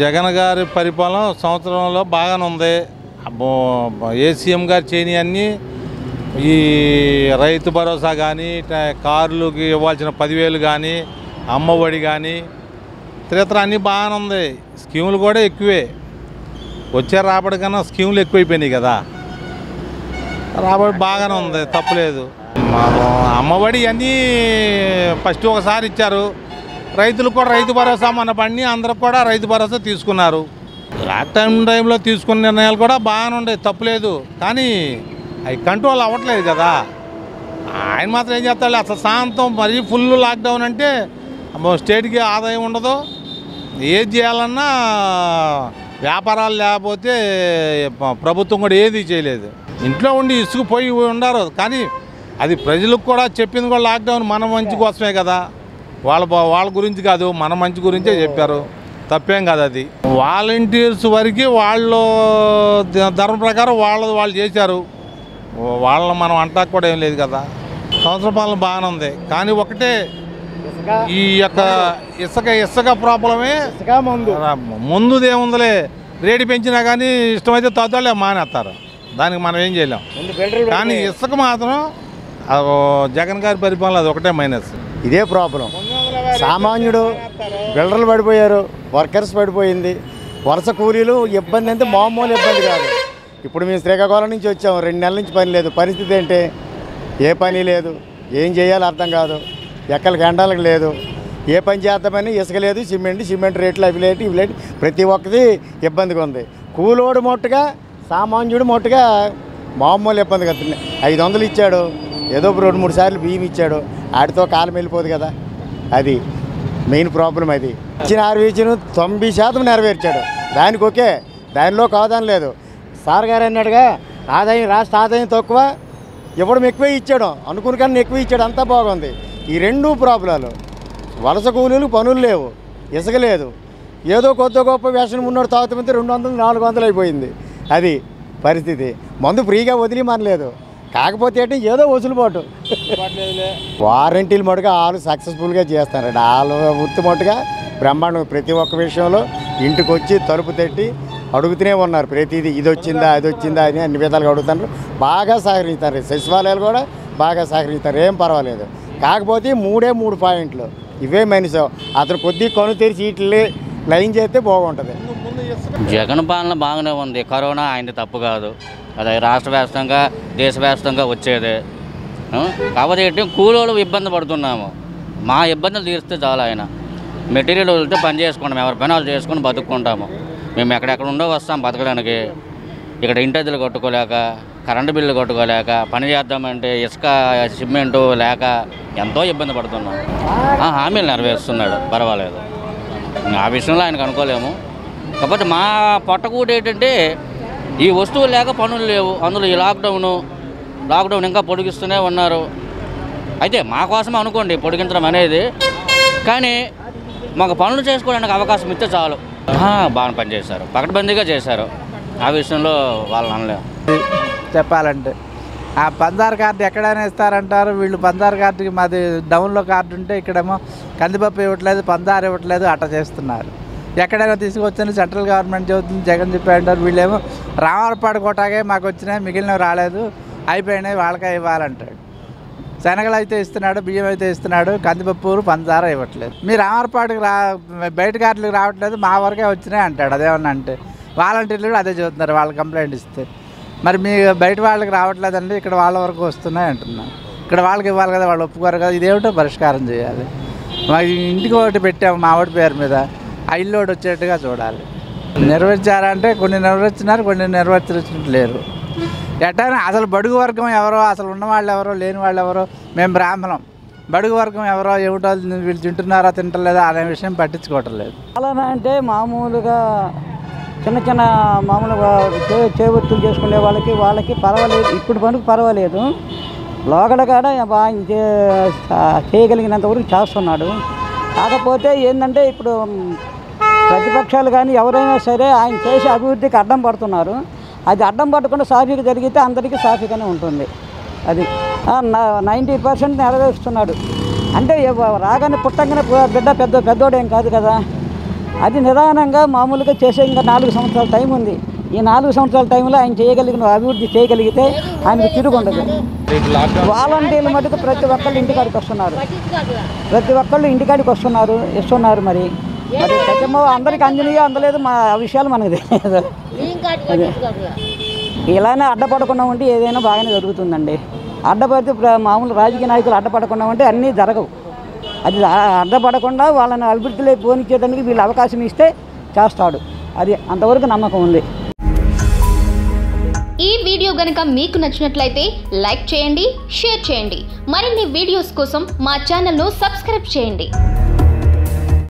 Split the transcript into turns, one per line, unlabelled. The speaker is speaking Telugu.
జగన్ గారి పరిపాలన సంవత్సరంలో బాగానే ఉంది. ఏసీఎం ఏ సీఎం గారు చేయని అన్నీ ఈ రైతు భరోసా కానీ కార్లుకి ఇవ్వాల్సిన పదివేలు కానీ అమ్మఒడి కానీ ఇతర అన్నీ బాగానే ఉంది. స్కీములు కూడా ఎక్కువే. వచ్చే రాబడి కన్నా స్కీములు ఎక్కువైపోయినాయి కదా. రాబడి బాగానే ఉంది తప్పులేదు. అమ్మఒడి అన్నీ ఫస్ట్ ఒకసారి ఇచ్చారు. రైతులకు కూడా రైతు భరోసా మన బండి అందరికి కూడా రైతు భరోసా తీసుకున్నారు. లాక్డౌన్ టైంలో తీసుకున్న నిర్ణయాలు కూడా బాగానే ఉండేవి తప్పులేదు కానీ అవి కంట్రోల్ అవ్వట్లేదు కదా. ఆయన మాత్రం ఏం చేస్తాడు అసలు శాంతం మరీ ఫుల్ లాక్డౌన్ అంటే స్టేట్కి ఆదాయం ఉండదు. ఏది చేయాలన్నా వ్యాపారాలు లేకపోతే ప్రభుత్వం కూడా ఏది చేయలేదు. ఇంట్లో ఉండి ఇసుకు పోయి కానీ అది ప్రజలకు కూడా చెప్పింది కూడా లాక్డౌన్ మన మంచి కోసమే కదా. వాళ్ళ వాళ్ళ గురించి కాదు మన మంచి గురించే చెప్పారు. తప్పేం కాదు అది. వాలంటీర్స్ వరకు వాళ్ళు ధర్మ ప్రకారం వాళ్ళది వాళ్ళు చేశారు. వాళ్ళని మనం అంటాకు కూడా ఏం లేదు కదా. సంవత్సర పాలన బాగానే ఉంది. కానీ ఒకటే ఈ యొక్క ఇసుక ఇసుక ప్రాబ్లమే
ముందు.
ముందుది ఏముందిలే. రేటు పెంచినా కానీ ఇష్టమైతే తోతాలే మానేస్తారు. దానికి మనం ఏం చేయలేం. కానీ ఇసుక మాత్రం జగన్ గారి పరిపాలన అది ఒకటే మైనస్.
ఇదే ప్రాబ్లం. సామాన్యుడు బిల్డర్లు పడిపోయారు వర్కర్స్ పడిపోయింది. వరుస కూలీలు ఇబ్బంది అంటే మామూలు ఇబ్బంది కాదు. ఇప్పుడు మేము శ్రీకాకుళం నుంచి వచ్చాము రెండు నెలల నుంచి పని లేదు. పరిస్థితి ఏంటి? ఏ పని లేదు. ఏం చేయాలో అర్థం కాదు. ఎక్కడికి ఎండాలకు లేదు. ఏ పని చేద్దామని ఇసుక లేదు సిమెంట్ సిమెంట్ రేట్లు అవి లేటు ఇవి లేటు. ప్రతి ఒక్కది ఇబ్బందిగా ఉంది. కూలోడు మొట్టుగా సామాన్యుడు మొట్టుగా మామూలు ఇబ్బంది కడుతుంది ఐదు వందలు ఇచ్చాడు. ఏదో రెండు మూడు సార్లు బియ్యం ఇచ్చాడు. ఆడితో కాలం వెళ్ళిపోదు కదా. అది మెయిన్ ప్రాబ్లం అది. ఇచ్చిన ఆర్వీచ్ను తొంభై శాతం నెరవేర్చాడు. దానికి ఓకే దానిలో కాదని లేదు. సార్ గారు అన్నాడుగా ఆదాయం రాష్ట్ర ఆదాయం తక్కువ ఇవ్వడం ఎక్కువే ఇచ్చాడు. అనుకుని కన్నా ఎక్కువ ఇచ్చాడు. అంతా బాగుంది. ఈ రెండు ప్రాబ్లాలు వలస కూలీలు పనులు లేవు ఇసుక లేదు. ఏదో కొత్త గొప్ప వేషన్ ఉన్నాడు తాగుతుంది రెండు వందలు నాలుగు వందలు అయిపోయింది. అది పరిస్థితి. మందు ఫ్రీగా వదిలి మనలేదు కాకపోతే ఏంటి ఏదో వసూలుబాటు వారంటీలు మటుగా వాళ్ళు సక్సెస్ఫుల్గా చేస్తారండి వాళ్ళు వృత్తి మటుగా బ్రహ్మాండం ప్రతి ఒక్క విషయంలో ఇంటికి వచ్చి తలుపు తట్టి అడుగుతూనే ఉన్నారు. ప్రతిదీ ఇది వచ్చిందా అది వచ్చిందా అని అన్ని విధాలుగా అడుగుతున్నారు. బాగా సహకరిస్తారు. సచివాలయాలు కూడా బాగా సహకరిస్తారు. ఏం పర్వాలేదు. కాకపోతే మూడే మూడు పాయింట్లు. ఇవే మనిషి అతను కొద్ది కను తెరిచి వీటిని లైన్ చేస్తే బాగుంటుంది.
జగన్ పాలన బాగానే ఉంది. కరోనా ఆయన తప్పు కాదు. అది రాష్ట్ర వ్యాప్తంగా దేశవ్యాప్తంగా వచ్చేదే. కాబట్టి కాకపోతే ఏంటి కూలోళ్ళు ఇబ్బంది పడుతున్నాము. మా ఇబ్బందులు తీరిస్తే చాలా ఆయన. మెటీరియల్ వదిలితే పని చేసుకుంటాం ఎవరి పని వాళ్ళు చేసుకొని బతుక్కుంటాము. మేము ఎక్కడెక్కడ ఉండో వస్తాం బతకడానికి. ఇక్కడ ఇంటద్దులు కట్టుకోలేక కరెంటు బిల్లు కట్టుకోలేక పని చేద్దామంటే ఇసుక సిమెంటు లేక ఎంతో ఇబ్బంది పడుతున్నాం. ఆ, హామీలు నెరవేరుస్తున్నాడు పర్వాలేదు. ఆ విషయంలో ఆయనకు అనుకోలేము. కాకపోతే మా పొట్టకూట ఏంటంటే ఈ వస్తువులు లేక పనులు లేవు. అందులో ఈ లాక్డౌను లాక్డౌన్ ఇంకా పొడిగిస్తూనే ఉన్నారు. అయితే మా కోసం అనుకోండి పొడిగించడం అనేది. కానీ మాకు పనులు చేసుకోవడానికి అవకాశం ఇస్తే చాలు. బాగా పనిచేశారు పకడ్బందీగా చేశారు. ఆ విషయంలో వాళ్ళని అనలేము
చెప్పాలంటే. ఆ పందార్ కార్డు ఎక్కడైనా ఇస్తారంటారు. వీళ్ళు పందార్ కార్డుకి మాది డౌన్లో కార్డు ఉంటే ఇక్కడేమో కందిపప్పు ఇవ్వట్లేదు పందారు ఇవ్వట్లేదు అట్ట చేస్తున్నారు. ఎక్కడైనా తీసుకొచ్చిన సెంట్రల్ గవర్నమెంట్ చెబుతుంది జగన్ చెప్పారంటారు వీళ్ళేమో రామరపాడు కోటాగే మాకు వచ్చినాయి మిగిలినవి రాలేదు అయిపోయినాయి వాళ్ళకే ఇవ్వాలంటాడు. శనగలు అయితే ఇస్తున్నాడు బియ్యం అయితే ఇస్తున్నాడు కందిపప్పు పంచదార ఇవ్వట్లేదు. మీరు రామరపాటికి రా బయట కార్లకు రావట్లేదు మా వరకే వచ్చినాయి అంటాడు అదేమన్నా అంటే. వాలంటీర్లు కూడా అదే చెబుతున్నారు వాళ్ళు కంప్లైంట్ ఇస్తే. మరి మీ బయట వాళ్ళకి రావట్లేదండి ఇక్కడ వాళ్ళ వరకు వస్తున్నాయి అంటున్నాను ఇక్కడ వాళ్ళకి ఇవ్వాలి కదా వాళ్ళు ఒప్పుకోరు కదా ఇదేమిటో పరిష్కారం చేయాలి. మా ఇంటికి ఒకటి పెట్టాము మా వాడి పేరు మీద. ఆ లోడ్ వచ్చేట్టుగా చూడాలి. నెరవేర్చారంటే కొన్ని నెరవేర్చినారు కొన్ని నెరవేర్చినట్టు లేరు ఎట్టైనా అసలు బడుగు వర్గం ఎవరో అసలు ఉన్న వాళ్ళు ఎవరో లేని వాళ్ళు ఎవరో మేము బ్రాహ్మణం. బడుగు వర్గం ఎవరో ఏమిటో వీళ్ళు తింటున్నారా తింటలేదా అనే విషయం పట్టించుకోవటం లేదు
పాలన అంటే మామూలుగా చిన్న చిన్న మామూలుగా చే చేవృత్తులు చేసుకునే వాళ్ళకి వాళ్ళకి పర్వాలేదు. ఇప్పుడు పనికి పర్వాలేదు. లోకల కాడ బాగా చేయగలిగినంత వరకు చేస్తున్నాడు. కాకపోతే ఏంటంటే ఇప్పుడు ప్రతిపక్షాలు కానీ ఎవరైనా సరే ఆయన చేసే అభివృద్ధికి అడ్డం పడుతున్నారు. అది అడ్డం పడకుండా సాఫీగా జరిగితే అందరికీ సాఫీగానే ఉంటుంది. అది నైంటీ పర్సెంట్ నెరవేరుస్తున్నాడు. అంటే రాగానే పుట్టంగానే బిడ్డ పెద్ద పెద్దోడేం కాదు కదా. అది నిదానంగా మామూలుగా చేసే ఇంకా నాలుగు సంవత్సరాల టైం ఉంది. ఈ నాలుగు సంవత్సరాల టైంలో ఆయన చేయగలిగిన అభివృద్ధి చేయగలిగితే ఆయనకు తిరుగు ఉండదు. వాలంటీర్లు మటుకు ప్రతి ఒక్కళ్ళు ఇంటికాడికి వస్తున్నారు. ప్రతి ఒక్కళ్ళు ఇంటికాడికి వస్తున్నారు ఇస్తున్నారు మరి. మరి అందరికి అందినయో అందలేదు మా విషయాలు మనకు తెలియదు. ఇలానే అడ్డపడకుండా ఉంటే ఏదైనా బాగానే జరుగుతుందండి. అడ్డపడితే మామూలు రాజకీయ నాయకులు అడ్డపడకుండా ఉంటే అన్నీ జరగవు. అది అడ్డపడకుండా వాళ్ళని అభివృద్ధిలో పోనిచ్చేదానికి వీళ్ళు అవకాశం ఇస్తే చేస్తాడు. అది అంతవరకు నమ్మకం ఉంది.
ఈ వీడియో గనుక మీకు నచ్చినట్లయితే లైక్ చేయండి షేర్ చేయండి. మరిన్ని వీడియోస్ కోసం మా ఛానల్ను సబ్స్క్రైబ్ చేయండి.